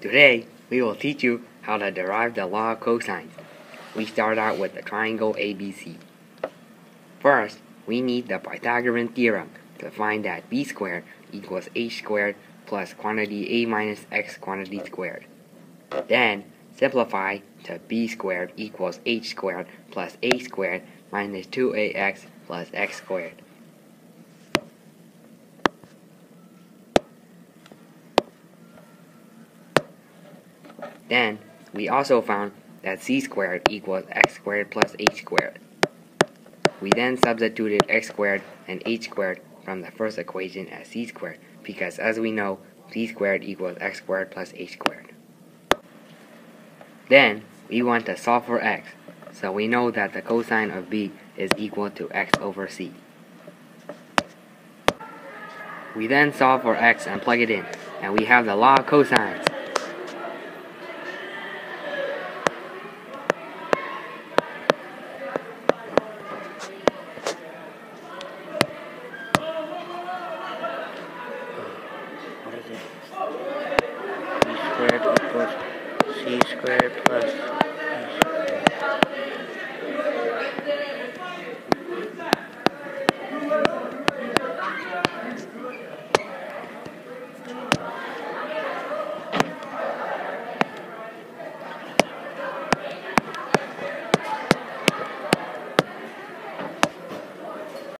Today, we will teach you how to derive the law of cosines. We start out with the triangle ABC. First, we need the Pythagorean theorem to find that b squared equals h squared plus quantity a minus x quantity squared. Then, simplify to b squared equals h squared plus a squared minus 2ax plus x squared. Then, we also found that c squared equals x squared plus h squared. We then substituted x squared and h squared from the first equation as c squared because as we know, c squared equals x squared plus h squared. Then, we want to solve for x, so we know that the cosine of b is equal to x over c. We then solve for x and plug it in, and we have the law of squared equals c squared plus